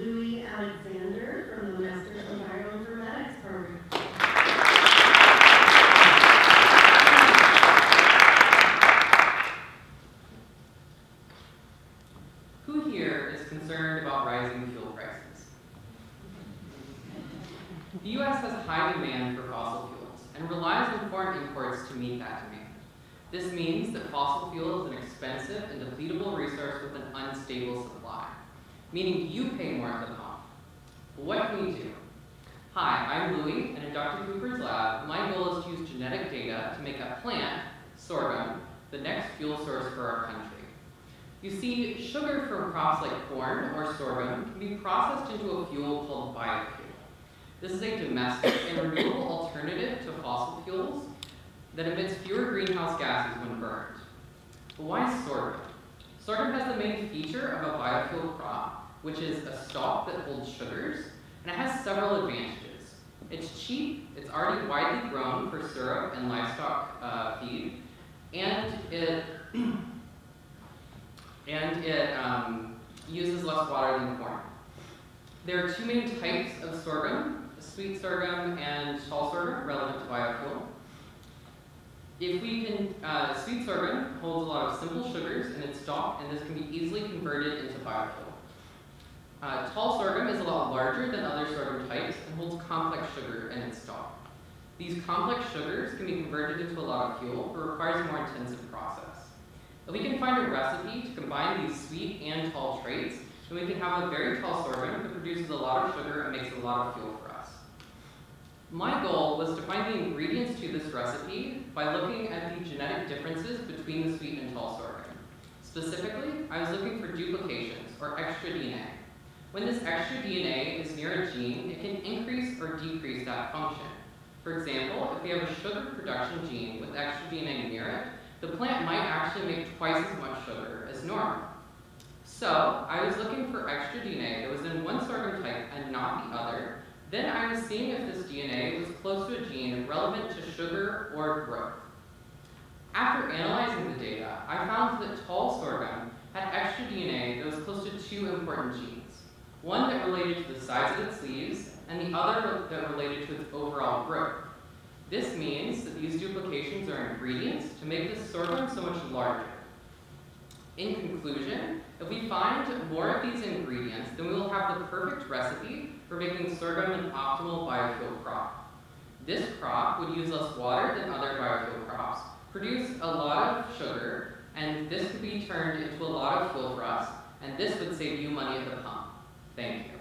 Louie Alexander from the Masters of Bioinformatics program. Who here is concerned about rising fuel prices? The U.S. has a high demand for fossil fuels and relies on foreign imports to meet that demand. This means that fossil fuel is an expensive and depletable resource with an unstable supply, meaning you pay more at the pump. What can we do? Hi, I'm Louie, and in Dr. Cooper's lab, my goal is to use genetic data to make a plant, sorghum, the next fuel source for our country. You see, sugar from crops like corn or sorghum can be processed into a fuel called biofuel. This is a domestic and renewable alternative to fossil fuels that emits fewer greenhouse gases when burned. But why sorghum? Sorghum has the main feature of a biofuel crop, which is a stalk that holds sugars, and it has several advantages. It's cheap, it's already widely grown for syrup and livestock uh, feed, and it and it um, uses less water than corn. There are two main types of sorghum, sweet sorghum and tall sorghum, relevant to biofuel. If we can, uh, sweet sorghum holds a lot of simple sugars in its stalk, and this can be easily converted into biofuel. Uh, tall sorghum is a lot larger than other sorghum types and holds complex sugar in its stalk. These complex sugars can be converted into a lot of fuel, but requires a more intensive process. If we can find a recipe to combine these sweet and tall traits, then we can have a very tall sorghum that produces a lot of sugar and makes a lot of fuel for us. My goal was to find the ingredients to this recipe by looking at the genetic differences between the sweet and tall sorghum. Specifically, I was looking for duplications, or extra DNA. When this extra DNA is near a gene, it can increase or decrease that function. For example, if we have a sugar production gene with extra DNA near it, the plant might actually make twice as much sugar as normal. So, I was looking for extra DNA that was in one sorghum type and not the other. Then I was seeing if this DNA was close to a gene relevant to sugar or growth. After analyzing the data, I found that tall sorghum had extra DNA that was close to two important genes. One that related to the size of its leaves, and the other that related to its overall growth. This means that these duplications are ingredients to make the sorghum so much larger. In conclusion, if we find more of these ingredients, then we will have the perfect recipe for making sorghum an optimal biofuel crop. This crop would use less water than other biofuel crops, produce a lot of sugar, and this could be turned into a lot of fuel for us, and this would save you money at the pump. Thank you.